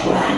for.